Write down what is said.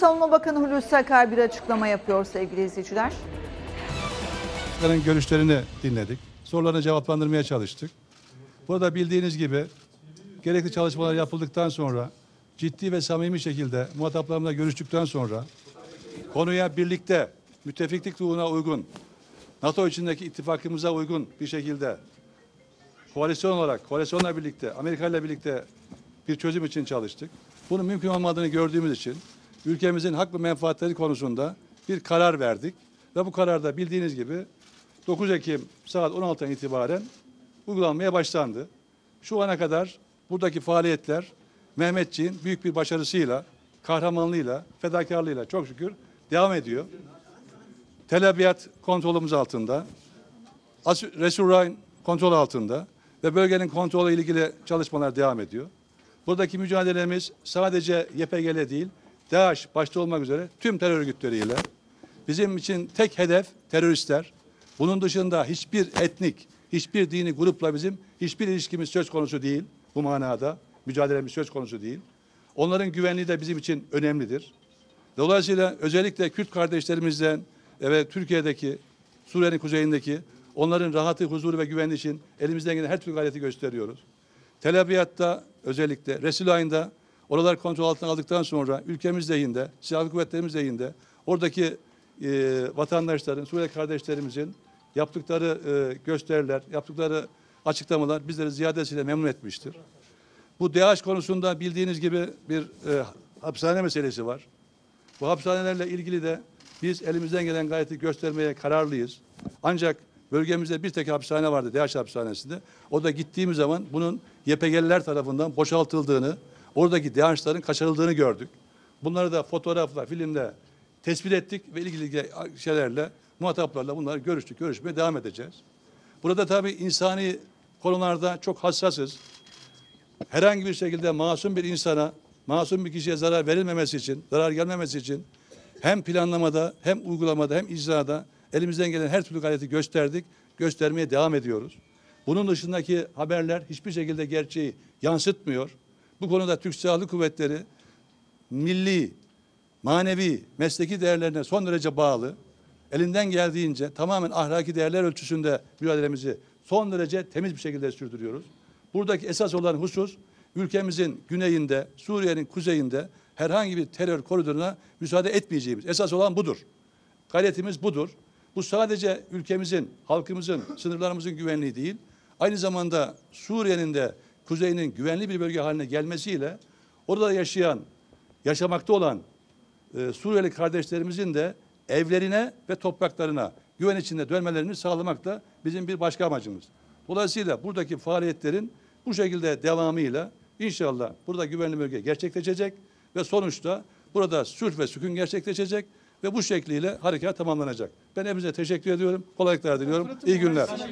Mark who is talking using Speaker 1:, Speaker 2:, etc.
Speaker 1: Savunma Bakanı Hulusi Akar bir açıklama yapıyor sevgili izleyiciler.
Speaker 2: Onların görüşlerini dinledik. Sorularını cevaplandırmaya çalıştık. Burada bildiğiniz gibi gerekli çalışmalar yapıldıktan sonra ciddi ve samimi şekilde muhataplarımla görüştükten sonra konuya birlikte müttefiklik ruhuna uygun NATO içindeki ittifakımıza uygun bir şekilde koalisyon olarak, koalisyonla birlikte, Amerika ile birlikte bir çözüm için çalıştık. Bunun mümkün olmadığını gördüğümüz için ülkemizin hak ve menfaatleri konusunda bir karar verdik. Ve bu kararda bildiğiniz gibi 9 Ekim saat 16'dan itibaren uygulanmaya başlandı. Şu ana kadar buradaki faaliyetler Mehmetçiğin büyük bir başarısıyla, kahramanlığıyla, fedakarlığıyla çok şükür devam ediyor. Tel Abyad kontrolümüz altında. Resulay'ın kontrol altında ve bölgenin kontrolü ilgili çalışmalar devam ediyor. Buradaki mücadelemiz sadece YPG'le değil, DAEŞ başta olmak üzere tüm terör örgütleriyle. Bizim için tek hedef teröristler. Bunun dışında hiçbir etnik, hiçbir dini grupla bizim hiçbir ilişkimiz söz konusu değil. Bu manada mücadelemiz söz konusu değil. Onların güvenliği de bizim için önemlidir. Dolayısıyla özellikle Kürt kardeşlerimizden ve Türkiye'deki, Suriye'nin kuzeyindeki onların rahatı, huzuru ve güvenliği için elimizden gelen her türlü gayreti gösteriyoruz. Tel Abyad'da özellikle Resul ayında oralar kontrol altına aldıktan sonra ülkemiz lehinde, silahlı kuvvetlerimiz lehinde oradaki e, vatandaşların, Suriyeli kardeşlerimizin yaptıkları e, gösteriler, yaptıkları açıklamalar bizleri ziyadesiyle memnun etmiştir. Bu DAEŞ konusunda bildiğiniz gibi bir e, hapishane meselesi var. Bu hapishanelerle ilgili de biz elimizden gelen gayreti göstermeye kararlıyız. Ancak bölgemizde bir tek hapishane vardı DH hapishanesinde. O da gittiğimiz zaman bunun YPG'liler tarafından boşaltıldığını, oradaki DH'ların kaçırıldığını gördük. Bunları da fotoğrafla, filmle tespit ettik ve ilgili şeylerle, muhataplarla bunları görüştük, görüşmeye devam edeceğiz. Burada tabii insani konularda çok hassasız herhangi bir şekilde masum bir insana, masum bir kişiye zarar verilmemesi için, zarar gelmemesi için hem planlamada, hem uygulamada, hem icrada elimizden gelen her türlü gayreti gösterdik, göstermeye devam ediyoruz. Bunun dışındaki haberler hiçbir şekilde gerçeği yansıtmıyor. Bu konuda Türk Silahlı Kuvvetleri milli, manevi, mesleki değerlerine son derece bağlı. Elinden geldiğince tamamen ahlaki değerler ölçüsünde mücadelemizi son derece temiz bir şekilde sürdürüyoruz. Buradaki esas olan husus ülkemizin güneyinde, Suriye'nin kuzeyinde herhangi bir terör koridoruna müsaade etmeyeceğimiz. Esas olan budur. Gayretimiz budur. Bu sadece ülkemizin, halkımızın, sınırlarımızın güvenliği değil, aynı zamanda Suriye'nin de kuzeyinin güvenli bir bölge haline gelmesiyle orada yaşayan, yaşamakta olan e, Suriyeli kardeşlerimizin de evlerine ve topraklarına güven içinde dönmelerini sağlamak da bizim bir başka amacımız. Dolayısıyla buradaki faaliyetlerin bu şekilde devamıyla inşallah burada güvenli bölge gerçekleşecek ve sonuçta burada sulh ve sükun gerçekleşecek ve bu şekliyle harekat tamamlanacak. Ben hepinize teşekkür ediyorum. Kolaylıklar diliyorum. İyi günler.